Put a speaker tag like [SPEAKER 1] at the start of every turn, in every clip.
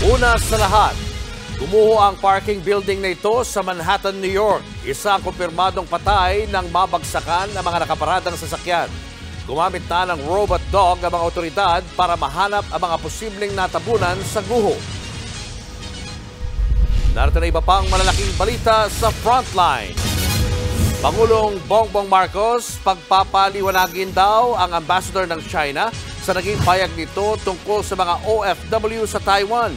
[SPEAKER 1] Una sa lahat, gumuho ang parking building na ito sa Manhattan, New York. Isa ang kumpirmadong patay ng mabagsakan ng mga nakaparadang sasakyan. Gumamit na ng robot dog ang mga otoridad para mahanap ang mga posibleng natabunan sa guho. Narito na iba pang malalaking balita sa Frontline. Pangulong Bongbong Marcos, pagpapaliwanagin daw ang ambassador ng China sa naging payag nito tungkol sa mga OFW sa Taiwan.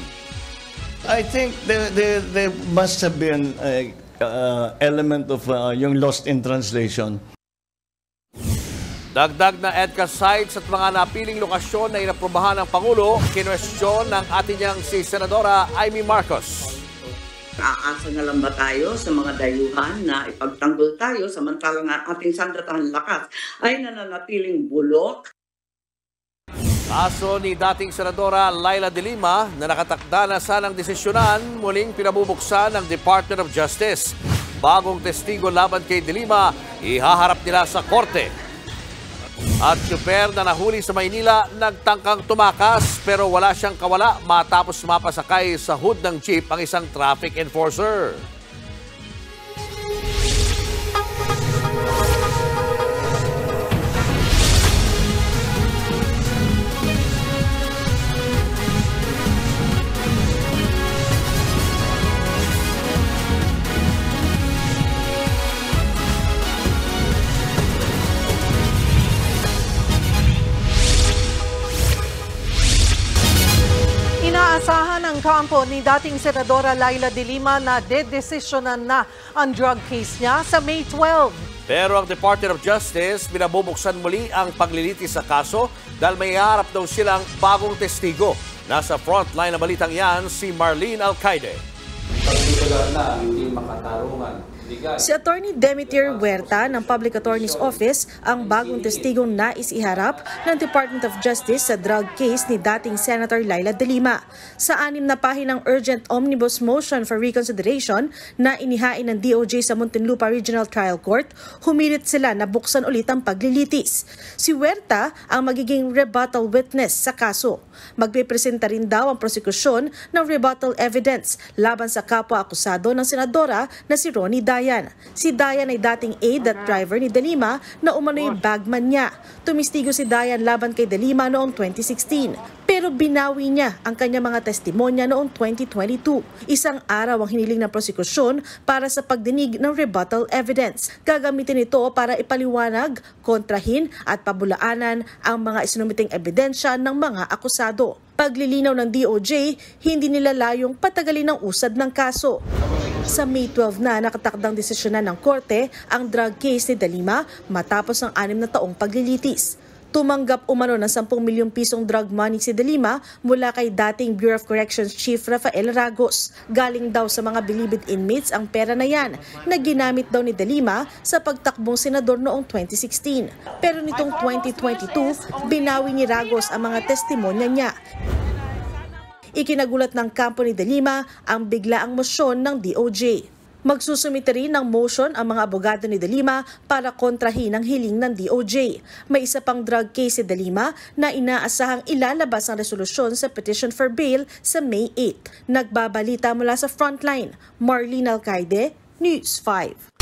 [SPEAKER 2] I think there, there, there must have been a uh, element of uh, yung lost in translation.
[SPEAKER 1] Dagdag na EDCA sites at mga napiling lokasyon na inaprobahan ng Pangulo, kinwestiyon ng ating niyang si Senadora Amy Marcos.
[SPEAKER 3] Aasa na lang ba tayo sa mga dayuhan na ipagtanggol tayo samantalang ang ating sandatahan lakas ay nananatiling bulok
[SPEAKER 1] Kaso ni dating Senadora Laila de Lima na nakatakda na sanang desisyonan muling pinabubuksan ng Department of Justice. Bagong testigo laban kay de Lima, ihaharap nila sa korte. At super na nahuli sa Maynila, nagtangkang tumakas pero wala siyang kawala matapos mapasakay sa hood ng jeep ang isang traffic enforcer.
[SPEAKER 4] Kampo ni dating Senadora Laila de Lima na dedesisyonan na ang drug case niya sa May 12.
[SPEAKER 1] Pero ang Department of Justice binabubuksan muli ang paglilitis sa kaso dahil may harap daw silang bagong testigo. Nasa frontline na balitang yan si Marlene Alcaide.
[SPEAKER 5] Pagtitular na hindi makatarungan.
[SPEAKER 6] Si Attorney Demeter Huerta ng Public Attorney's Office ang bagong testigong nais iharap ng Department of Justice sa drug case ni dating Senator Laila De Lima. Sa anim na pahinang urgent omnibus motion for reconsideration na inihain ng DOJ sa Muntinlupa Regional Trial Court, humilit sila na buksan ulit ang paglilitis. Si Huerta ang magiging rebuttal witness sa kaso. Magpipresenta rin daw ang prosekusyon ng rebuttal evidence laban sa kapwa-akusado ng senadora na si Ronnie Dayan. Si Dayan ay dating aide at driver ni Delima na umano'y bagman niya. Tumistigo si Dayan laban kay Delima noong 2016. Pero binawi niya ang kanyang mga testimonya noong 2022. Isang araw ang hiniling ng prosekusyon para sa pagdinig ng rebuttal evidence. Gagamitin ito para ipaliwanag, kontrahin at pabulaanan ang mga isinumiting ebidensya ng mga akusado. Paglilinaw ng DOJ, hindi nila layong patagalin ang usad ng kaso. Sa May 12 na nakatakdang desisyonan ng korte ang drug case ni Dalima matapos ang anim na taong paglilitis. Tumanggap umano ng 10 milyong pisong drug money si Delima mula kay dating Bureau of Corrections Chief Rafael Ragos. Galing daw sa mga bilibid inmates ang pera na yan na ginamit daw ni Delima sa pagtakbong senador noong 2016. Pero nitong 2022, binawi ni Ragos ang mga testimonya niya. Ikinagulat ng kampo ni Delima ang biglaang mosyon ng DOJ. Magsusumite rin ng motion ang mga abogado ni Delima para kontrahin ang hiling ng DOJ. May isa pang drug case si Delima na inaasahang ilalabas ang resolusyon sa petition for bail sa May 8. Nagbabalita mula sa Frontline, Marlene Alcaide, News 5.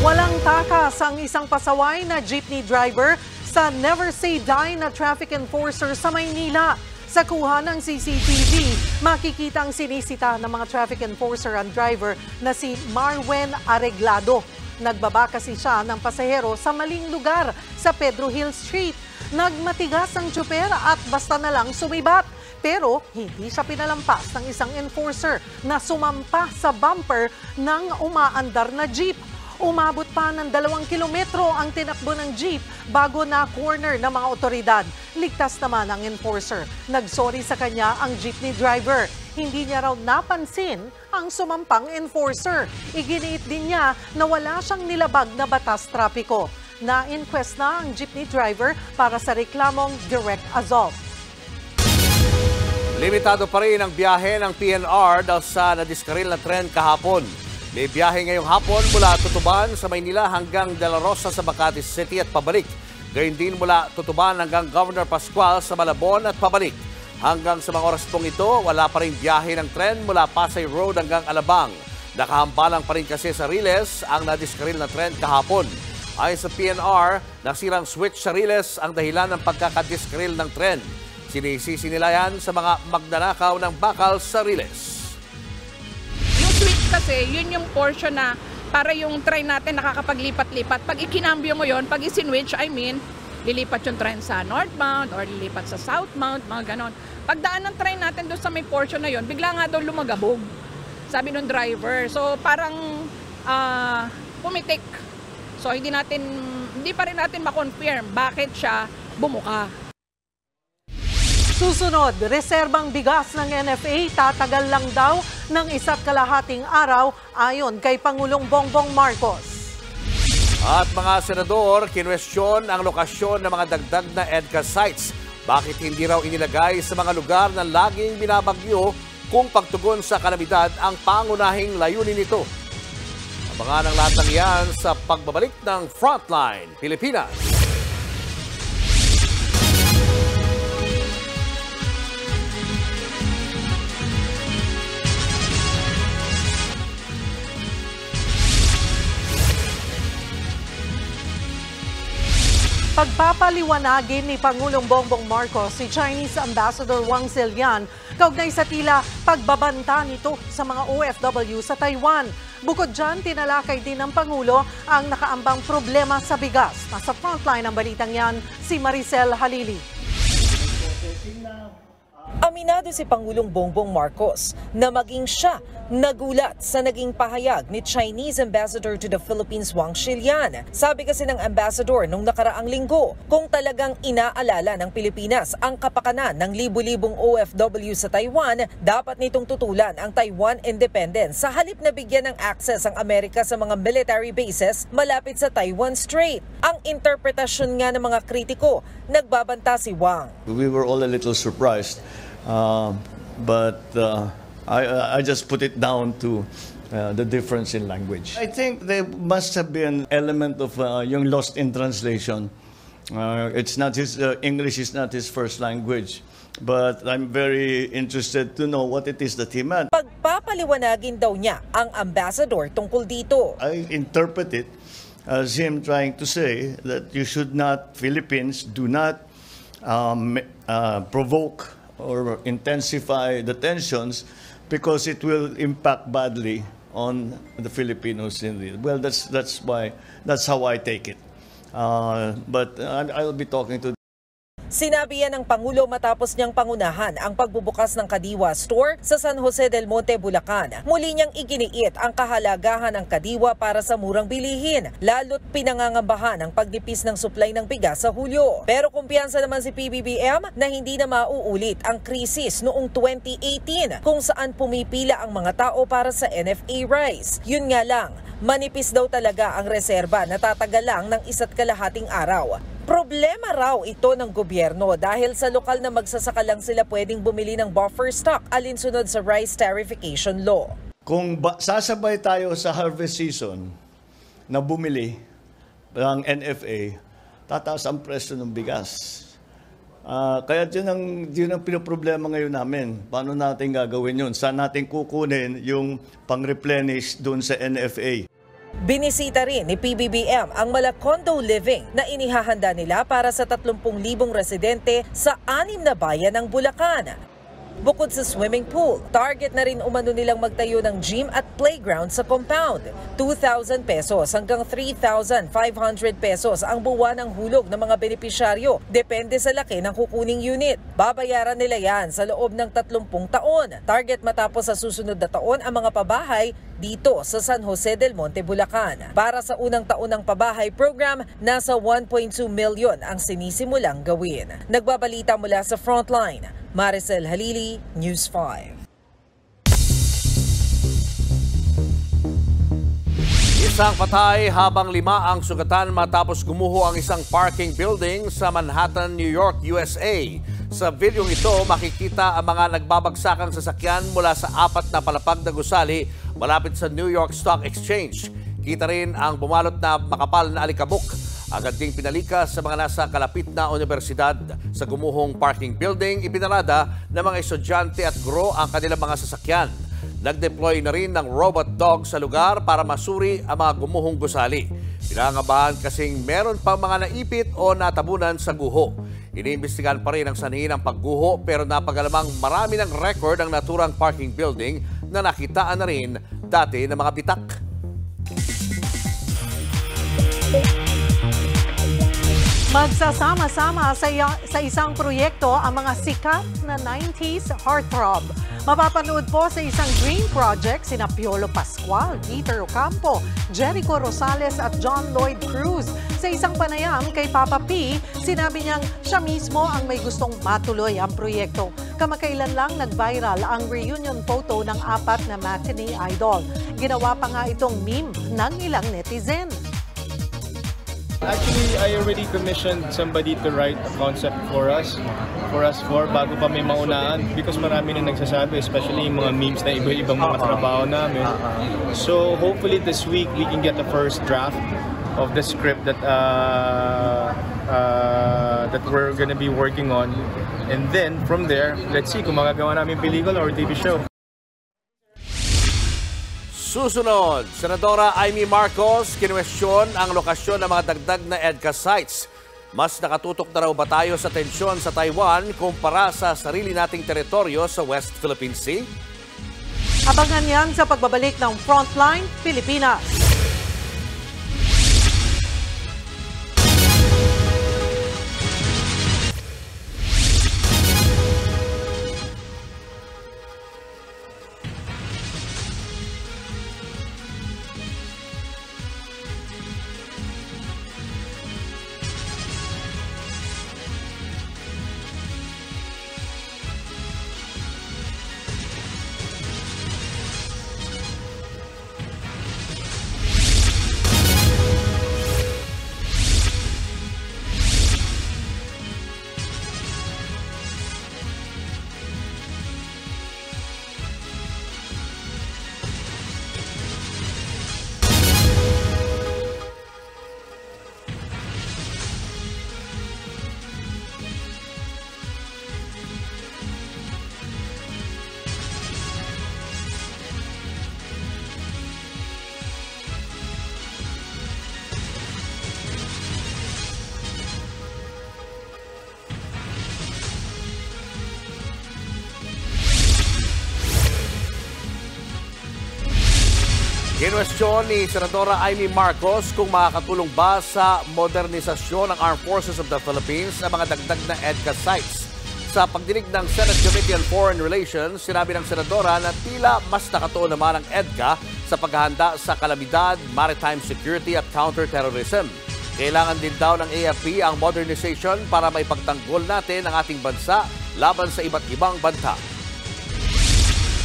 [SPEAKER 4] Walang takas ang isang pasaway na jeepney driver sa Never Say Die na traffic enforcer sa Maynila. Sa kuha ng CCTV, makikita ang sinisita ng mga traffic enforcer ang driver na si Marwen Areglado. Nagbaba kasi siya ng pasahero sa maling lugar sa Pedro Hill Street. Nagmatigas ang tsuper at basta na lang sumibat. Pero hindi siya pinalampas ng isang enforcer na sumampa sa bumper ng umaandar na jeep. Umabot pa ng dalawang kilometro ang tinakbo ng jeep bago na corner ng mga otoridad. Ligtas naman ang enforcer. Nagsorry sa kanya ang jeepney driver. Hindi niya raw napansin ang sumampang enforcer. Iginiit din niya na wala siyang nilabag na batas trapiko. Na-inquest na ang jeepney driver para sa reklamong direct assault.
[SPEAKER 1] Limitado pa rin ang biyahe ng PNR dahil sa nadiskaril na tren kahapon. May biyahe ngayong hapon mula Tutuban sa Maynila hanggang De La Rosa sa Makati City at pabalik. Gayun din mula Tutuban hanggang Governor Pascual sa Malabon at pabalik. Hanggang sa mga oras pong ito, wala pa rin biyahe ng tren mula Pasay Road hanggang Alabang. Nakahambalang pa rin kasi sa Riles ang nadiskaril na tren kahapon. Ayon sa PNR, nasirang switch sa Riles ang dahilan ng pagkakadiskaril ng tren. Sinisisi nila yan sa mga magnanakaw ng bakal sa Riles.
[SPEAKER 7] Switch kasi, yun yung portion na para yung train natin nakakapaglipat-lipat. Pag ikinambyo mo yun, pag isinwitch, I mean, lilipat yung train sa northbound or lilipat sa southbound, mga ganon. Pagdaan ng train natin doon sa may portion na yun, bigla nga daw lumagabog. Sabi nung driver. So parang ah, pumitik. So hindi natin, hindi pa rin natin ma-confirm bakit siya bumuka.
[SPEAKER 4] Susunod, reserbang bigas ng NFA tatagal lang daw ng isa't kalahating araw ayon kay Pangulong Bongbong Marcos.
[SPEAKER 1] At mga senador, kinwestiyon ang lokasyon ng mga dagdag na EDCA sites. Bakit hindi raw inilagay sa mga lugar na laging binabagyo kung pagtugon sa kalamidad ang pangunahing layunin nito? Abangan ang lahat ng yan sa pagbabalik ng Frontline Pilipinas.
[SPEAKER 4] Pagpapaliwanagin ni Pangulong Bongbong Marcos si Chinese Ambassador Wang Zelian kaugnay sa tila pagbabanta nito sa mga OFW sa Taiwan. Bukod dyan, tinalakay din ng Pangulo ang nakaambang problema sa bigas. Nasa frontline ng balitang yan, si Maricel Halili.
[SPEAKER 8] Aminado si Pangulong Bongbong Marcos na maging siya nagulat sa naging pahayag ni Chinese Ambassador to the Philippines Wang Shilian. Sabi kasi ng ambassador nung nakaraang linggo kung talagang inaalala ng Pilipinas ang kapakanan ng libu-libong OFW sa Taiwan, dapat nitong tutulan ang Taiwan independence sa halip na bigyan ng access ang Amerika sa mga military bases malapit sa Taiwan Strait. Ang interpretasyon nga ng mga kritiko, nagbabanta si Wang.
[SPEAKER 2] We were all a little surprised, uh, but uh, I, I just put it down to uh, the difference in language. I think there must have been element of uh, yung lost in translation. Uh, it's not his uh, English is not his first language, but I'm very interested to know what it is that he meant.
[SPEAKER 8] Pagpapaliwanagin daw niya ang ambassador tungkol dito.
[SPEAKER 2] I interpret it as him trying to say that you should not, Philippines, do not um, uh, provoke or intensify the tensions because it will impact badly on the Filipinos in the well that's that's why that's how I take it. Uh, but I- I'll be talking to
[SPEAKER 8] Sinabi yan ng Pangulo matapos niyang pangunahan ang pagbubukas ng Kadiwa Store sa San Jose del Monte, Bulacan. Muli niyang iginiit ang kahalagahan ng Kadiwa para sa murang bilihin, lalo't pinangangambahan ang pagdipis ng supply ng bigas sa Hulyo. Pero kumpiyansa naman si PBBM na hindi na mauulit ang krisis noong 2018 kung saan pumipila ang mga tao para sa NFA rice. Yun nga lang, manipis daw talaga ang reserba na tatagal lang ng isa't kalahating araw. Problema raw ito ng gobyerno dahil sa lokal na magsasaka lang sila pwedeng bumili ng buffer stock alinsunod sa rice tarification law.
[SPEAKER 2] kung ba- sasabay tayo sa harvest season na bumili ng NFA tataas ang presyo ng bigas Ah, kaya yun ang, yun ang pinoproblema ngayon namin. Paano natin gagawin yun? Saan natin kukunin yung pang-replenish doon sa NFA?
[SPEAKER 8] Binisita rin ni PBBM ang mala condo living na inihahanda nila para sa 30,000 residente sa anim na bayan ng Bulacan. Bukod sa swimming pool, target na rin umano nilang magtayo ng gym at playground sa compound. 2,000 pesos hanggang 3,500 pesos ang buwan ng hulog ng mga benepisyaryo. Depende sa laki ng kukuning unit. Babayaran nila yan sa loob ng 30 taon. Target matapos sa susunod na taon ang mga pabahay dito sa San Jose del Monte, Bulacan. Para sa unang taon ng pabahay program, nasa 1.2 million ang sinisimulang gawin. Nagbabalita mula sa Frontline, Maricel Halili, News 5.
[SPEAKER 1] Isang patay habang lima ang sugatan matapos gumuho ang isang parking building sa Manhattan, New York, USA. Sa videong ito, makikita ang mga nagbabagsakang sasakyan mula sa apat na palapag na gusali malapit sa New York Stock Exchange. Kita rin ang bumalot na makapal na alikabok. Agad ding pinalikas sa mga nasa kalapit na universidad. Sa gumuhong parking building, ipinarada ng mga estudyante at guro ang kanilang mga sasakyan. Nag-deploy na rin ng robot dog sa lugar para masuri ang mga gumuhong gusali. Pinangabahan kasing meron pang mga naipit o natabunan sa guho. Iniimbestigahan pa rin ang sanhin ng pagguho pero napagalamang marami ng record ang naturang parking building na nakitaan na rin dati ng mga bitak.
[SPEAKER 4] Magsasama-sama sa, sa isang proyekto ang mga sikat na 90s heartthrob. Mapapanood po sa isang dream project sina Piolo Pascual, Peter Ocampo, Jericho Rosales at John Lloyd Cruz. Sa isang panayam kay Papa P, sinabi niyang siya mismo ang may gustong matuloy ang proyekto. Kamakailan lang nag-viral ang reunion photo ng apat na matinee idol. Ginawa pa nga itong meme ng ilang netizen.
[SPEAKER 9] Actually, I already commissioned somebody to write a concept for us, for us for, bago pa may maunaan. Because marami na nagsasabi, especially yung mga memes na iba-ibang mga trabaho namin. So, hopefully this week, we can get the first draft of the script that uh, uh, that we're gonna be working on. And then, from there, let's see kung magagawa namin pelikula or TV show.
[SPEAKER 1] Susunod, Senadora Amy Marcos kinwestiyon ang lokasyon ng mga dagdag na EDCA sites. Mas nakatutok na raw ba tayo sa tensyon sa Taiwan kumpara sa sarili nating teritoryo sa West Philippine Sea?
[SPEAKER 4] Abangan yan sa pagbabalik ng Frontline Pilipinas.
[SPEAKER 1] Kinwestiyon ni Senadora Amy Marcos kung makakatulong ba sa modernisasyon ng Armed Forces of the Philippines ang mga dagdag na EDCA sites. Sa pagdinig ng Senate Committee on Foreign Relations, sinabi ng Senadora na tila mas nakatuon naman ang EDCA sa paghahanda sa kalamidad, maritime security at counterterrorism. Kailangan din daw ng AFP ang modernization para maipagtanggol natin ang ating bansa laban sa iba't ibang banta.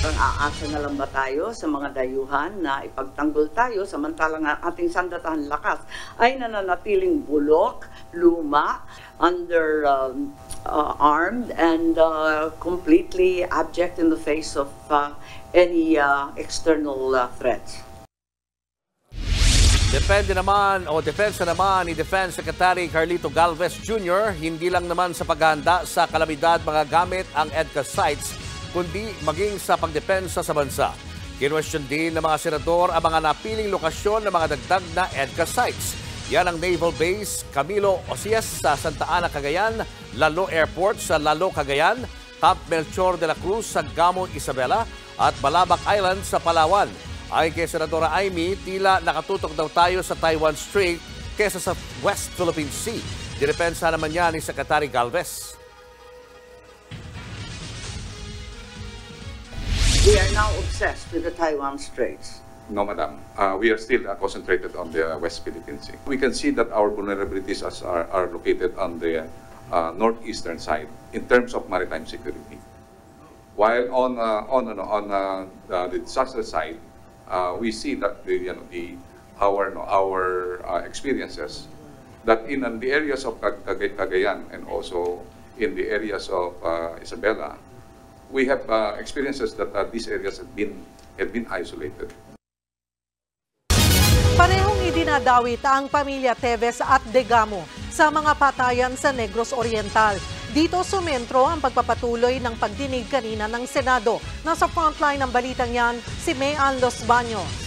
[SPEAKER 3] Ang aasa na lang ba tayo sa mga dayuhan na ipagtanggol tayo samantalang ang ating sandatahan lakas ay nananatiling bulok, luma, under um, uh, armed and uh, completely abject in the face of uh, any uh, external uh, threats.
[SPEAKER 1] Depende naman o depensa naman ni Defense Secretary Carlito Galvez Jr. hindi lang naman sa paghahanda sa kalamidad mga gamit ang EDCA sites kundi maging sa pagdepensa sa bansa. Kinwestiyon din ng mga senador ang mga napiling lokasyon ng mga dagdag na EDCA sites. Yan ang Naval Base Camilo Osies sa Santa Ana, Cagayan, Lalo Airport sa Lalo, Cagayan, Camp Melchor de la Cruz sa Gamo, Isabela at Balabac Island sa Palawan. Ayon kay Senadora Amy, tila nakatutok daw tayo sa Taiwan Strait kesa sa West Philippine Sea. Dinepensa naman niya ni Secretary Galvez.
[SPEAKER 3] We are now obsessed with the Taiwan Straits.
[SPEAKER 10] No, madam. Uh, we are still uh, concentrated on the West Philippine Sea. We can see that our vulnerabilities are, are located on the uh, northeastern side in terms of maritime security. While on uh, on ano, on uh, the, disaster side, uh, we see that the you know the our our uh, experiences that in uh, the areas of Cag- Cag- Cagayan and also in the areas of uh, Isabela, we have uh, experiences that uh, these areas have been have been isolated.
[SPEAKER 4] Parehong dinadawit ang pamilya Teves at Degamo sa mga patayan sa Negros Oriental. Dito sumentro ang pagpapatuloy ng pagdinig kanina ng Senado. Nasa frontline ng balitang yan, si Mayan Los Baños.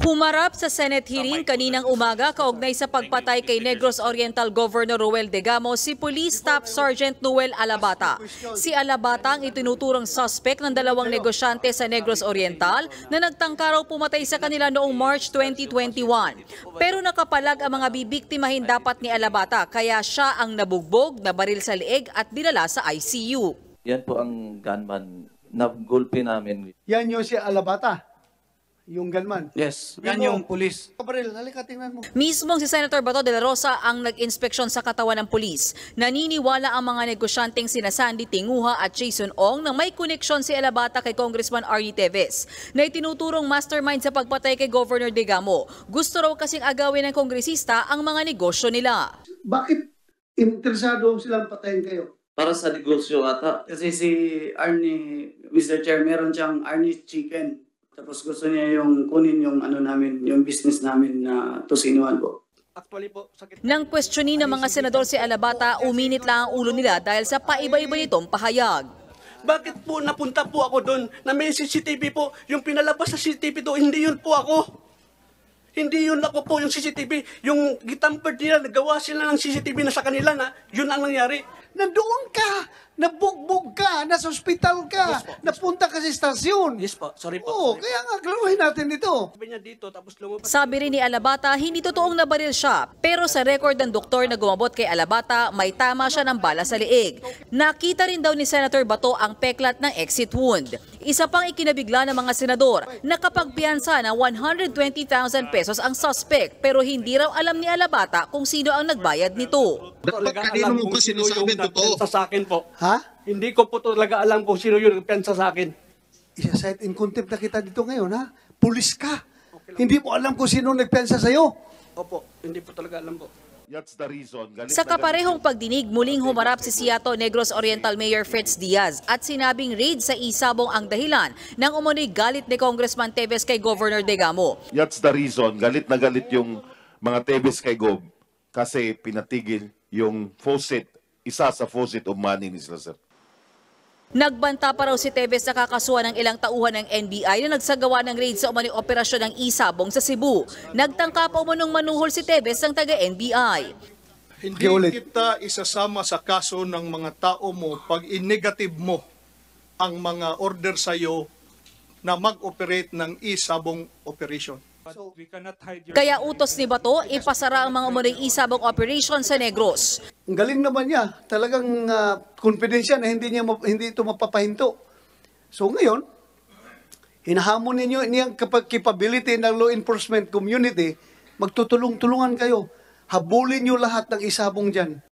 [SPEAKER 11] Humarap sa Senate hearing kaninang umaga kaugnay sa pagpatay kay Negros Oriental Governor Roel Degamo si Police Staff Sergeant Noel Alabata. Si Alabata ang itinuturang suspect ng dalawang negosyante sa Negros Oriental na nagtangka raw pumatay sa kanila noong March 2021. Pero nakapalag ang mga bibiktimahin dapat ni Alabata kaya siya ang nabugbog, nabaril sa lieg at dinala sa ICU.
[SPEAKER 12] Yan po ang gunman na gulpi namin.
[SPEAKER 13] Yan yung si Alabata, yung gunman.
[SPEAKER 5] Yes, yan yung police.
[SPEAKER 13] Kabaril, halika tingnan mo.
[SPEAKER 11] Mismong si Senator Bato de la Rosa ang nag-inspeksyon sa katawan ng pulis. Naniniwala ang mga negosyanteng sina Sandy Tinguha at Jason Ong na may koneksyon si Alabata kay Congressman Arnie Teves na itinuturong mastermind sa pagpatay kay Governor Degamo. Gusto raw kasing agawin ng kongresista ang mga negosyo nila.
[SPEAKER 13] Bakit interesado silang patayin kayo?
[SPEAKER 12] Para sa negosyo ata.
[SPEAKER 5] Kasi si Arnie, Mr. Chair, meron siyang Arnie Chicken. Tapos gusto niya yung kunin yung ano namin, yung business namin na tusinuan po.
[SPEAKER 13] Actually po, sakit.
[SPEAKER 11] Nang questionin ng mga senador si Alabata, uminit lang ang ulo nila dahil sa paiba-iba nitong pahayag.
[SPEAKER 14] Bakit po napunta po ako doon na may CCTV po? Yung pinalabas sa CCTV doon, hindi yun po ako. Hindi yun ako po yung CCTV. Yung gitampered nila, nagawa sila ng CCTV na sa kanila na yun ang nangyari.
[SPEAKER 13] Nandoon ka! Nabugbog ka! Nasa ospital ka! Napunta ka sa istasyon!
[SPEAKER 14] Yes po, sorry po.
[SPEAKER 13] Oo, kaya nga, klaruhin natin ito.
[SPEAKER 14] Sabi niya dito, tapos lumabas.
[SPEAKER 11] Sabi rin ni Alabata, hindi totoong nabaril siya. Pero sa record ng doktor na gumabot kay Alabata, may tama siya ng bala sa liig. Nakita rin daw ni Senator Bato ang peklat ng exit wound. Isa pang ikinabigla ng mga senador, nakapagpiyansa na 120,000 pesos ang suspect pero hindi raw alam ni Alabata kung sino ang nagbayad nito.
[SPEAKER 14] Dapat kanino mo ba sinasabi totoo? Sa akin po.
[SPEAKER 13] Ha?
[SPEAKER 14] Hindi ko po talaga alam kung sino yung nagpensa sa akin.
[SPEAKER 13] Isa-site in contempt na kita dito ngayon, ha? Pulis ka! Hindi mo alam kung sino nagpensa sa'yo.
[SPEAKER 14] Opo, hindi po talaga alam po.
[SPEAKER 15] That's the reason. Galit
[SPEAKER 11] Sa kaparehong pagdinig, muling humarap si Seattle Negros Oriental Mayor Fritz Diaz at sinabing raid sa Isabong ang dahilan ng umunoy galit ni Congressman Teves kay Governor Degamo.
[SPEAKER 15] That's the reason. Galit na galit yung mga Tebes kay Gob kasi pinatigil yung faucet, isa sa faucet of money ni sila, sir.
[SPEAKER 11] Nagbanta pa raw si Teves sa kakasuhan ng ilang tauhan ng NBI na nagsagawa ng raid sa umano'y operasyon ng Isabong sa Cebu. Nagtangka pa umanong manuhol si Teves ng taga-NBI.
[SPEAKER 16] Hindi kita isasama sa kaso ng mga tao mo pag in-negative mo ang mga order sa iyo na mag-operate ng e-sabong operation.
[SPEAKER 11] Kaya utos ni Bato, ipasara ang mga umano'y Isabong operation sa Negros.
[SPEAKER 13] Ang galing naman niya. Talagang uh, confidence siya na hindi, niya, hindi ito mapapahinto. So ngayon, hinahamon ninyo niyang capability ng law enforcement community, magtutulong-tulungan kayo. Habulin niyo lahat ng isabong dyan.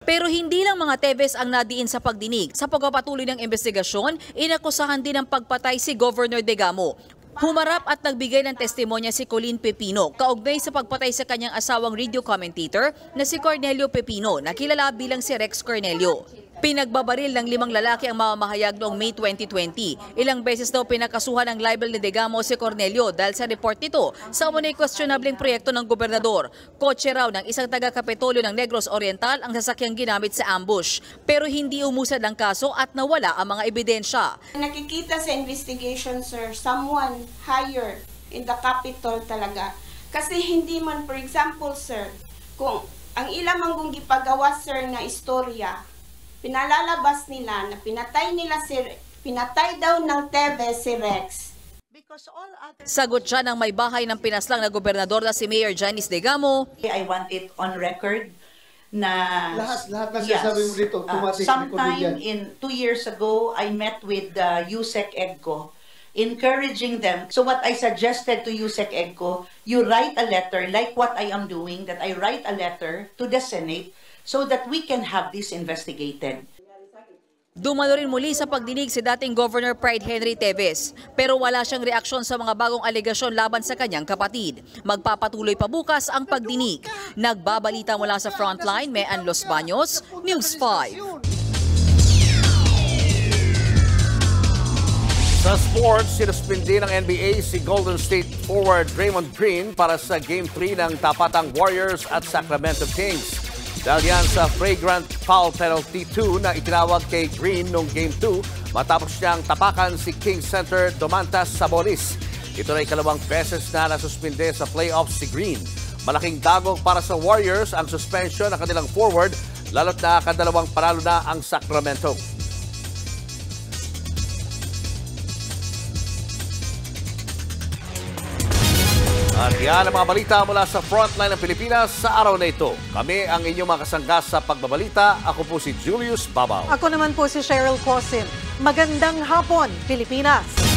[SPEAKER 11] Pero hindi lang mga Teves ang nadiin sa pagdinig. Sa pagpapatuloy ng investigasyon, inakusahan din ng pagpatay si Governor Degamo. Humarap at nagbigay ng testimonya si Colleen Pepino kaugnay sa pagpatay sa kanyang asawang radio commentator na si Cornelio Pepino na kilala bilang si Rex Cornelio. Pinagbabaril ng limang lalaki ang mamamahayag noong May 2020. Ilang beses daw pinakasuhan ng libel ni Degamo si Cornelio dahil sa report nito sa umunay questionableng proyekto ng gobernador. Kotse raw ng isang taga-kapitolyo ng Negros Oriental ang sasakyang ginamit sa ambush. Pero hindi umusad ang kaso at nawala ang mga ebidensya.
[SPEAKER 17] Nakikita sa investigation, sir, someone higher in the capital talaga. Kasi hindi man, for example, sir, kung ang ilang manggong gipagawa, sir, na istorya, pinalalabas nila na pinatay nila si pinatay daw ng Tevez si Rex.
[SPEAKER 11] Sagot siya ng may bahay ng pinaslang na gobernador na si Mayor Janice Degamo.
[SPEAKER 18] I want it on record na
[SPEAKER 13] Lahat, lahat na sinasabi mo dito,
[SPEAKER 18] uh,
[SPEAKER 13] automatic
[SPEAKER 18] sometime
[SPEAKER 13] recorded yan.
[SPEAKER 18] in two years ago, I met with uh, USEC EDCO encouraging them. So what I suggested to USEC EDCO, you write a letter like what I am doing, that I write a letter to the Senate so that we can have this investigated.
[SPEAKER 11] Dumalo rin muli sa pagdinig si dating Governor Pride Henry Teves pero wala siyang reaksyon sa mga bagong alegasyon laban sa kanyang kapatid. Magpapatuloy pa bukas ang pagdinig. Nagbabalita mula sa frontline, Mean Los Baños, News 5.
[SPEAKER 1] Sa sports, sinuspindi ng NBA si Golden State forward Draymond Green para sa Game 3 ng tapatang Warriors at Sacramento Kings. Dahil yan sa flagrant foul penalty 2 na itinawag kay Green noong Game 2 matapos niyang tapakan si Kings center Domantas Sabonis. Ito na ikalawang beses na nasuspinde sa playoffs si Green. Malaking dagok para sa Warriors ang suspension ng kanilang forward lalo't na kadalawang panalo na ang Sacramento. At yan ang mga balita mula sa frontline ng Pilipinas sa araw na ito. Kami ang inyong mga kasanggas sa pagbabalita. Ako po si Julius Babaw.
[SPEAKER 4] Ako naman po si Cheryl Cosim. Magandang hapon, Pilipinas!